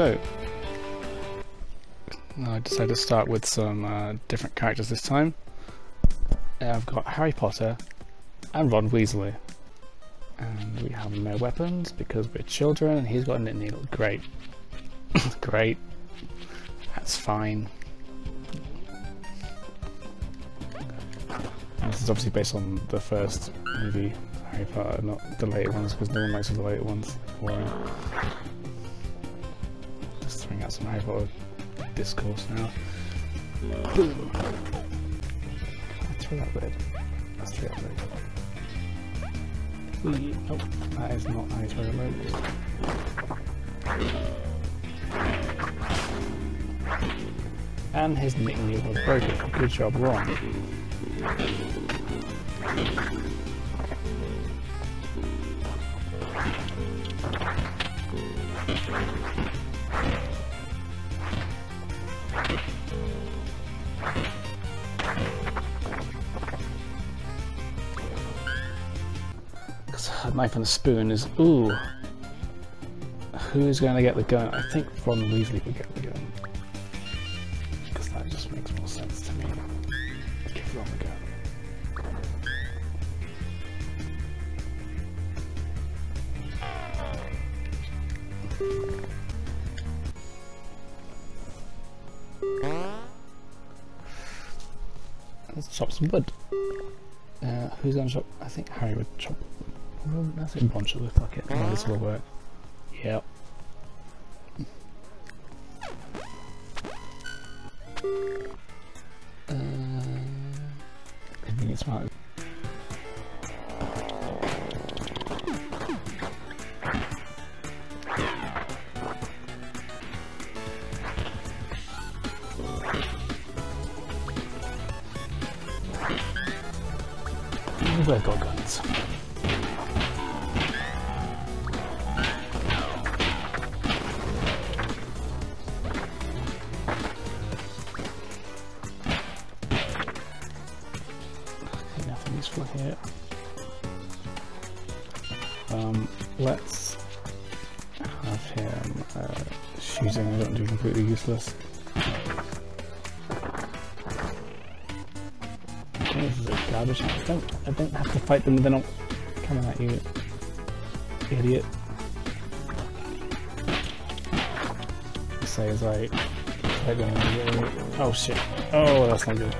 go. I decided to start with some uh, different characters this time. I've got Harry Potter and Ron Weasley. And we have no weapons because we're children and he's got a knit needle. Great. Great. That's fine. This is obviously based on the first movie, Harry Potter, not the later ones, because no one likes the later ones. Just throwing out some Harry Potter discourse now. That's throw that bird. Let's throw that bird. Oh, mm-hmm. that is not how you throw a. And his nickname was broken. Good job, Ron. A knife and spoon is ooh. Who's going to get the gun? I think Ron Weasley would get the gun. Because that just makes more sense to me. Give Ron the gun. Let's chop some wood. Uh, who's gonna chop? I think Harry would chop. Well, I think Ron should look like it. Yeah, this will work. Yep. Uh, I think it's smart. Here. Um, let's have him uh, shooting. I don't do completely useless. This is a garbage. I don't, I don't have to fight them. They're not coming at you, idiot. Say as I fight them. Oh shit! Oh, that's not good.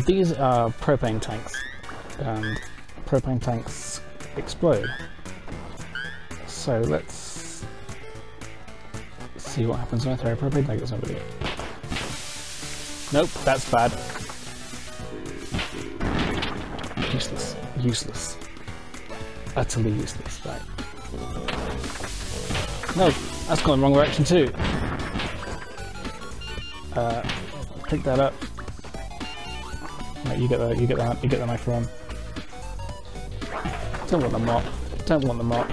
Now these are propane tanks, and propane tanks explode. So let's see what happens when I throw a propane tank at somebody. Nope, that's bad. Useless. Useless. Utterly useless, right. No, that's gone the wrong direction too. Uh, pick that up. You get the you get that you get the knife from. Don't want the mop. Don't want the mop.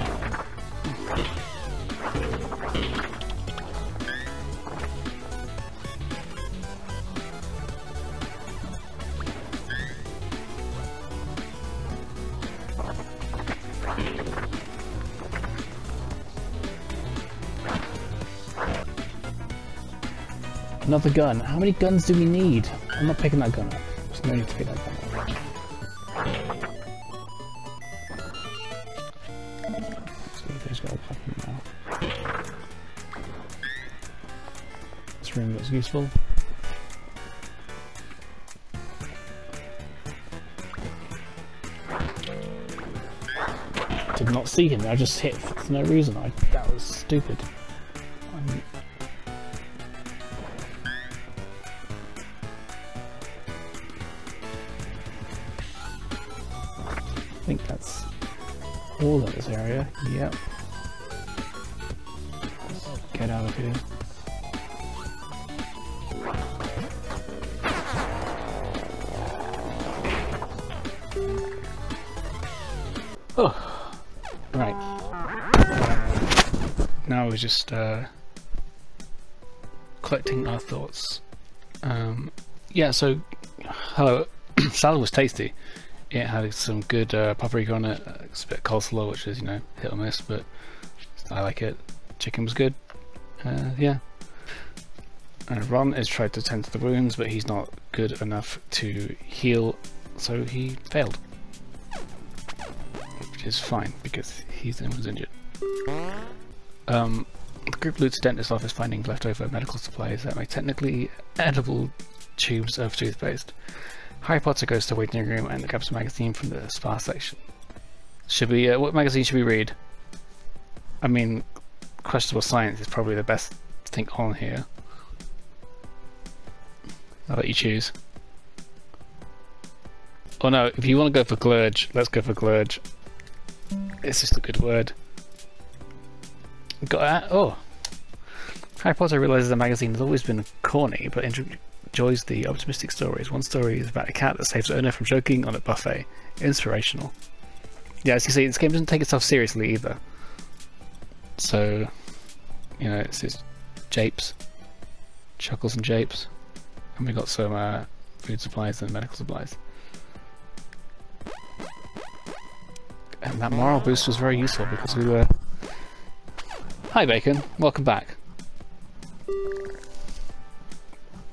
Another gun. How many guns do we need? I'm not picking that gun up. There's no need to pick that gun. See if there's got a weapon now. This room looks useful. Did not see him. I just hit for no reason. I that was stupid. think that's all of this area. Yep. Get out of here. Oh, right. Now we're just uh, collecting our thoughts. Um, yeah, so hello, salad was tasty. It had some good uh, paprika on it. It's a bit coleslaw, which is you know hit or miss, but I like it. Chicken was good. Uh, yeah. And Ron has tried to tend to the wounds, but he's not good enough to heal, so he failed. Which is fine because he's the injured. Um, the group loots dentist office finding leftover medical supplies that make technically edible tubes of toothpaste. Harry Potter goes to the waiting room and grabs a magazine from the spa section. Should we? Uh, what magazine should we read? I mean, Questionable Science is probably the best thing on here. I'll let you choose. Oh no, if you want to go for Glurge, let's go for Glurge. It's just a good word. Got that? Oh. Harry Potter realizes the magazine has always been corny, but enjoys the optimistic stories. One story is about a cat that saves owner from choking on a buffet. Inspirational. Yeah, as you see, this game doesn't take itself seriously either. So, you know, it's just japes, chuckles and japes, and we got some uh, food supplies and medical supplies. And that morale boost was very useful because we were Hi Bacon, welcome back.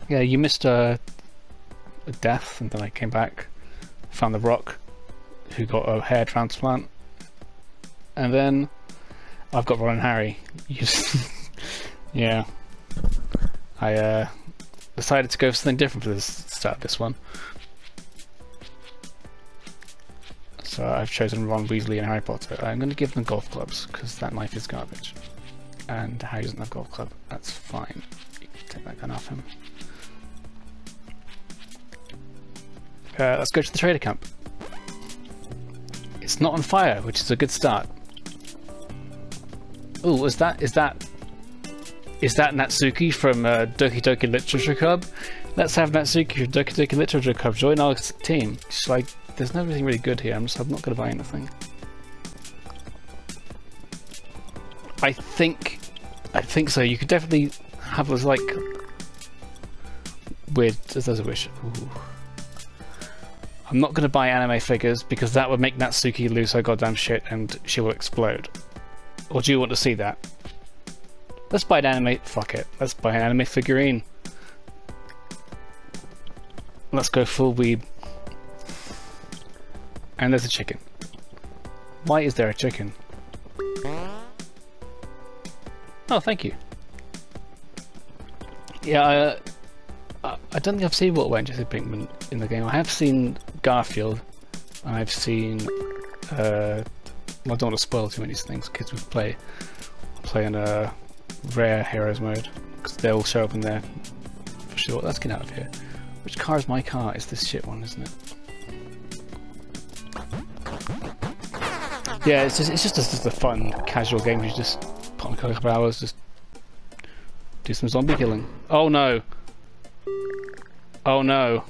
Yeah, you missed a, a death and then I came back, found the rock, who got a hair transplant, and then I've got Ron and Harry. yeah. I uh, decided to go for something different for this start this one. So I've chosen Ron Weasley and Harry Potter. I'm going to give them golf clubs because that knife is garbage and Harry doesn't have golf club. That's fine. You can take that gun off him. Uh, let's go to the trader camp. It's not on fire, which is a good start. Oh, is that is that is that Natsuki from uh, Doki Doki Literature Club? Let's have Natsuki from Doki Doki Literature Club join our team. She's like, there's nothing really good here. I'm just I'm not going to buy anything. I think, I think so. You could definitely have those like weird. There's a wish. Ooh. I'm not going to buy anime figures because that would make Natsuki lose her goddamn shit and she will explode. Or do you want to see that? Let's buy an anime. Fuck it. Let's buy an anime figurine. Let's go full weeb. And there's a chicken. Why is there a chicken? Oh, thank you. Yeah, uh, I don't think I've seen what went Jesse Pinkman in the game. I have seen Garfield, and I've seen. Uh, well, I don't want to spoil too many things Kids we play play in a rare heroes mode because they'll show up in there for sure. Let's get out of here. Which car is my car? It's this shit one, isn't it? Yeah, it's just it's just a, just a fun casual game. You just put on a couple of hours, just do some zombie killing. Oh no! Oh no!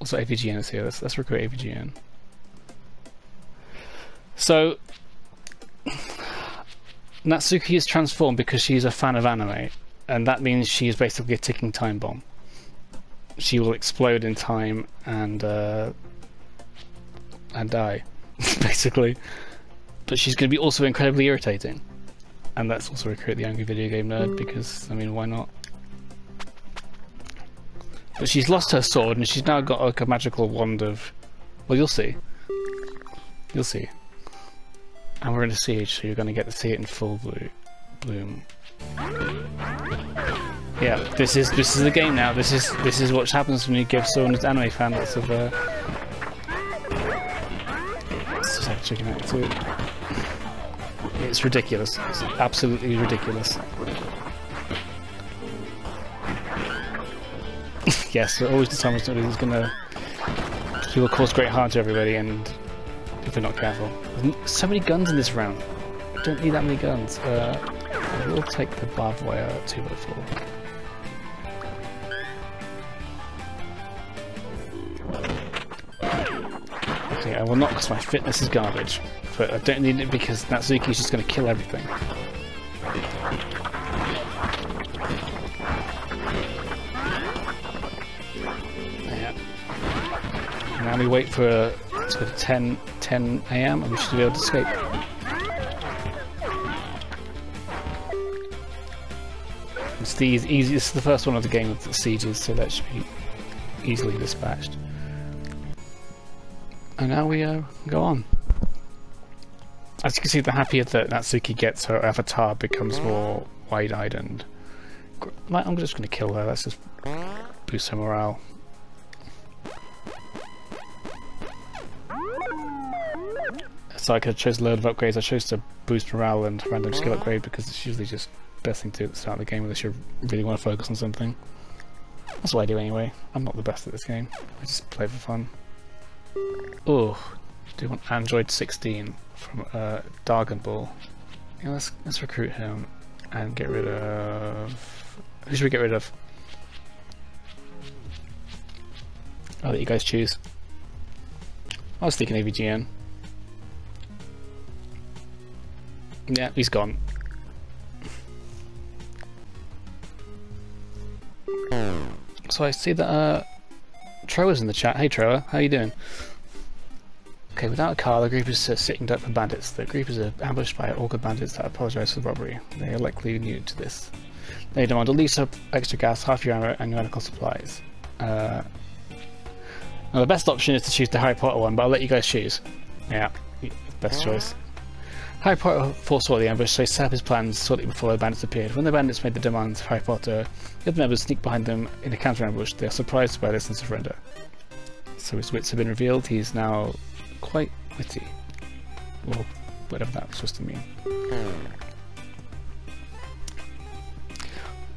Also AVGN is here, let's, let's recruit AVGN. So, Natsuki is transformed because she's a fan of anime, and that means she is basically a ticking time bomb. She will explode in time and uh, and die, basically but she's going to be also incredibly irritating. And that's also recruit the angry video game nerd because, I mean, why not? But she's lost her sword and she's now got like a magical wand of. Well, you'll see. You'll see. And we're in a siege, so you're going to get to see it in full bloom. Yeah, this is this is the game now. This is this is what happens when you give someone an anime fan lots of. Uh... Let's just have a chicken attitude. It's ridiculous. It's absolutely ridiculous. Yes, always the time somebody who's gonna he will cause great harm to everybody and if we're not careful. There's so many guns in this round. I don't need that many guns. Uh, I will take the barbed wire 2x4. Okay, I will not because my fitness is garbage. But I don't need it because Natsuki's just going to kill everything. We wait for uh, let's 10, 10 a.m. and we should be able to escape. It's the easy. This is the first one of the game with the sieges, so that should be easily dispatched. And now we uh, go on. As you can see, the happier that Natsuki gets, her avatar becomes more wide-eyed and. I'm just going to kill her. Let's just boost her morale. So I could chose a load of upgrades. I chose to boost morale and random skill upgrade because it's usually just best thing to do at the start of the game unless you really want to focus on something. That's what I do anyway. I'm not the best at this game. I just play for fun. Oh, do you want Android 16 from uh, Dragon Ball? Yeah, let's let's recruit him and get rid of. Who should we get rid of? I'll let you guys choose. I was thinking AVGN. Yeah, he's gone. So I see that uh, Troa's in the chat. Hey Troa, how you doing? Okay, without a car, the group is uh, sitting duck for bandits. The group is uh, ambushed by Orca bandits that apologise for the robbery. They are likely new to this. They demand at least extra gas, half your ammo, and your medical supplies. Uh, now the best option is to choose the Harry Potter one, but I'll let you guys choose. Yeah, best choice. Harry Potter foresaw the ambush, so he set up his plans shortly before the bandits appeared. When the bandits made the demands of Harry Potter, the other members sneak behind them in a counter ambush. They are surprised by this and surrender. So his wits have been revealed. He is now quite witty. Well, whatever that was supposed to mean.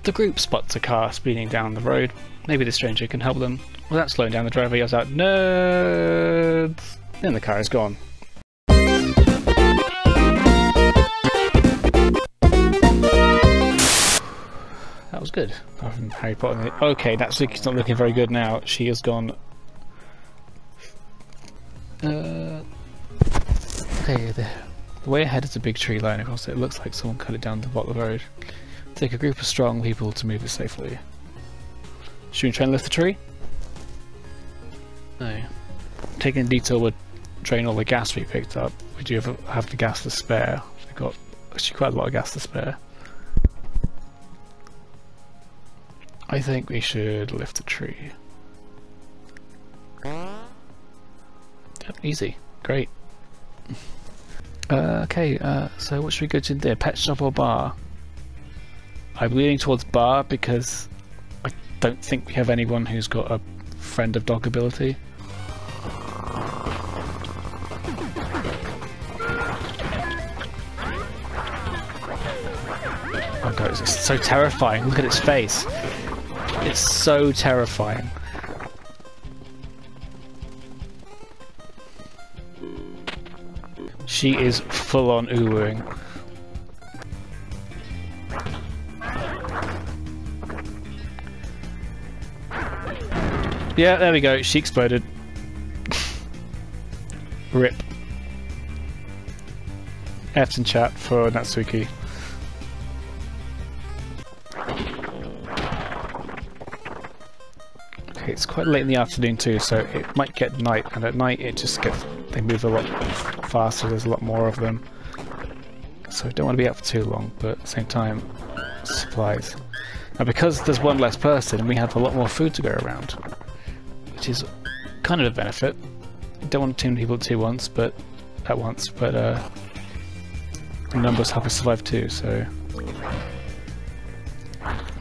The group spots a car speeding down the road. Maybe the stranger can help them. Without slowing down, the driver yells out, Nerds! Then the car is gone. Was good. From Harry Potter. Okay, that's not looking very good now. She has gone. Uh, okay, the, the way ahead is a big tree line across it. It looks like someone cut it down the bottom of the road. Take a group of strong people to move it safely. Should we try and lift the tree? No. Taking a detour would drain all the gas we picked up. We do have, have the gas to spare. We've got actually quite a lot of gas to spare. I think we should lift the tree. Yep, easy. Great. Uh, okay, uh, so what should we go to there? Pet shop or bar? I'm leaning towards bar because I don't think we have anyone who's got a friend of dog ability. Oh god, it's so terrifying. Look at its face. It's so terrifying. She is full on oohing. Yeah, there we go. She exploded. Rip. F in chat for Natsuki. It's quite late in the afternoon too, so it might get night, and at night it just gets they move a lot faster. There's a lot more of them, so I don't want to be out for too long. But at the same time, supplies. Now, because there's one less person, we have a lot more food to go around, which is kind of a benefit. don't want too many people at once, but at once, but uh, numbers help us survive too. So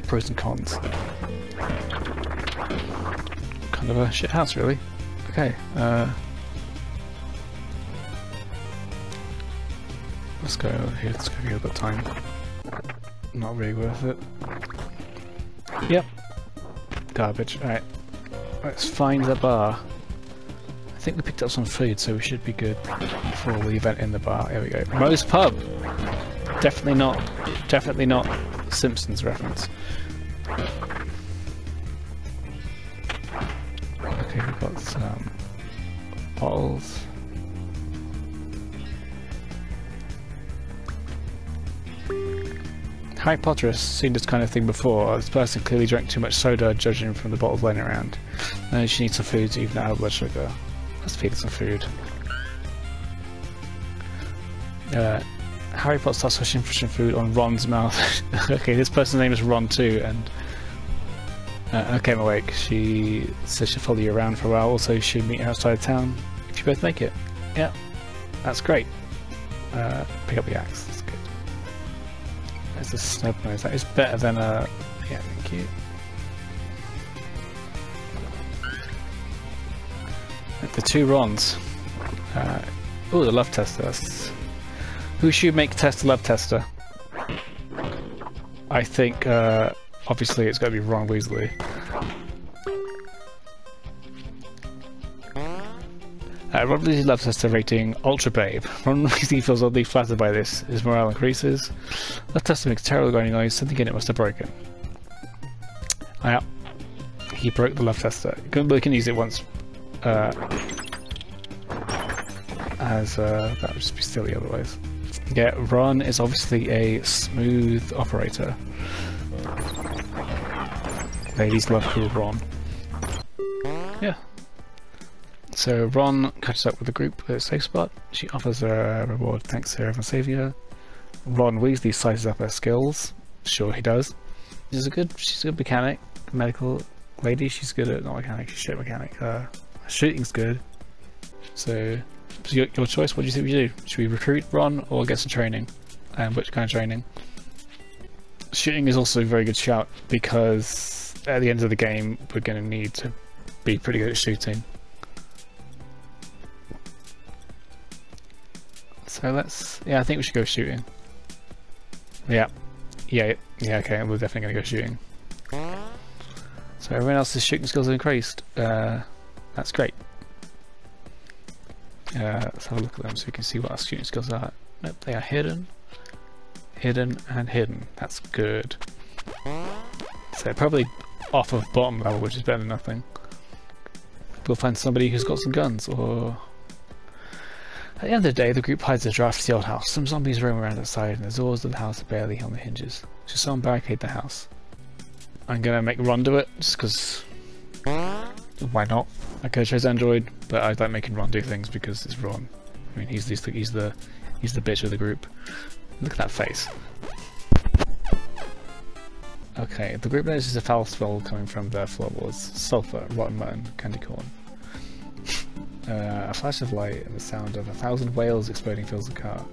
pros and cons kind of a shit house, really. Okay, uh, let's go here. Let's go here. Got time. Not really worth it. Yep. Garbage. Alright. Let's find the bar. I think we picked up some food, so we should be good for the event in the bar. Here we go. Moe's Pub. Definitely not. Definitely not Simpsons reference. Got some um, bottles. Harry Potter has seen this kind of thing before. This person clearly drank too much soda, judging from the bottles lying around. And she needs some food to even out her blood sugar. Let's feed her some food. Uh, Harry Potter starts pushing food on Ron's mouth. okay, this person's name is Ron too, and uh, okay, I'm awake. She says she'll follow you around for a while. Also, she'll meet you outside of town if you both make it. Yeah, that's great. Uh, pick up the axe. That's good. There's a snub nose. That is better than a. Yeah, thank you. The two Rons. Uh, oh, the love tester. That's... Who should make test love tester? I think. Uh, obviously, it's got to be Ron Weasley. Uh, Ron Weasley loves to rating Ultra Babe. Ron Weasley feels oddly flattered by this. His morale increases. Love Tester makes terrible grinding noise. Something in it must have broken. Ah, yeah. He broke the love tester. We can use it once. Uh, as uh, that would just be silly otherwise. Yeah, Ron is obviously a smooth operator. Ladies love cool Ron. Yeah. So Ron catches up with the group at a safe spot. She offers a reward thanks to everyone saving her. Ron Weasley sizes up her skills. Sure he does. She's a good she's a good mechanic, medical lady. She's good at not mechanic, she's shit mechanic. Uh, shooting's good. So, so your, your choice, what do you think we do? Should we recruit Ron or get some training? And which kind of training? Shooting is also a very good shout because at the end of the game we're going to need to be pretty good at shooting. So let's, yeah, I think we should go shooting. Yeah, yeah, yeah, okay, we're definitely going to go shooting. So everyone else's shooting skills have increased. Uh, that's great. Uh, let's have a look at them so we can see what our shooting skills are. Nope, they are hidden, hidden, and hidden. That's good. So probably off of bottom level, which is better than nothing. We'll find somebody who's got some guns, or at the end of the day, the group hides a draft the old house. Some zombies roam around outside, and the doors of the house are barely on the hinges. Should someone barricade the house? I'm gonna make Ron do it, just because. Why not? I could chose Android, but I like making Ron do things because it's Ron. I mean, he's the he's the he's the bitch of the group. Look at that face. Okay, the group notices a foul smell coming from their floorboards. Sulfur, rotten mutton, candy corn. Uh, a flash of light and the sound of a thousand whales exploding fills the car.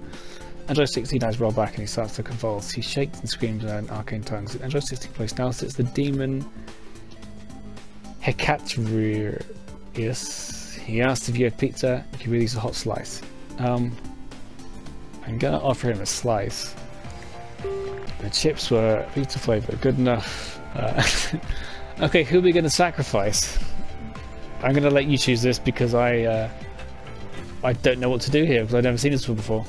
Android 16 eyes roll back and he starts to convulse. He shakes and screams in arcane tongues. In Android 16 place now sits the demon Hecatrius. Yes. He asks if you have pizza, he releases a hot slice. Um, I'm gonna offer him a slice. The chips were pizza flavour, good enough. Uh, okay, who are we gonna sacrifice? I'm going to let you choose this because I uh, I don't know what to do here because I've never seen this one before.